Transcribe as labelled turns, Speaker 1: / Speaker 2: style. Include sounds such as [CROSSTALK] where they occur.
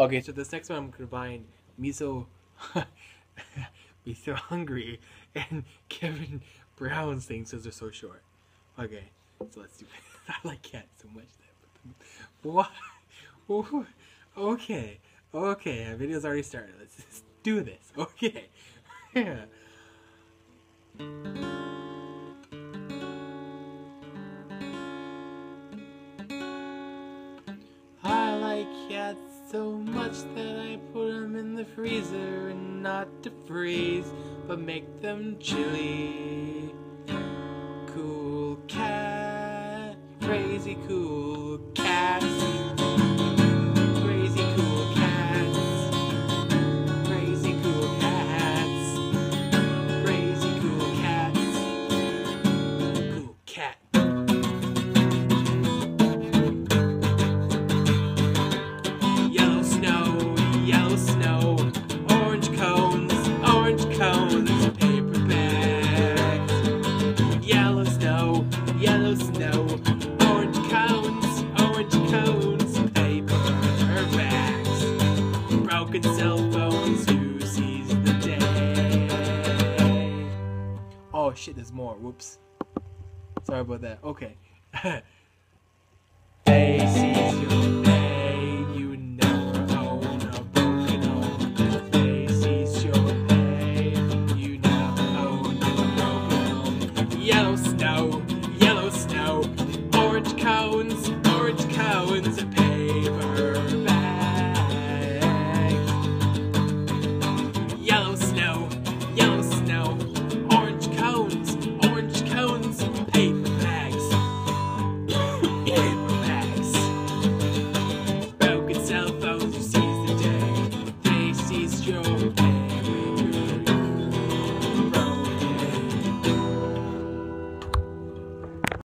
Speaker 1: Okay, so this next one I'm combine me so be so hungry and [LAUGHS] Kevin Brown's things because they're so short. Okay, so let's do. it. [LAUGHS] I like cats so much that. What? [LAUGHS] Okay, okay. Our video's already started. Let's just do this. Okay. Yeah. Cats so much that I put them in the freezer and not to freeze, but make them chilly. Cool cat, crazy cool cats. Yellow snow, orange cones, orange cones, paper bags. Broken cell phones, who sees the day? Oh shit, there's more. Whoops. Sorry about that. Okay. [LAUGHS] cones, orange cones,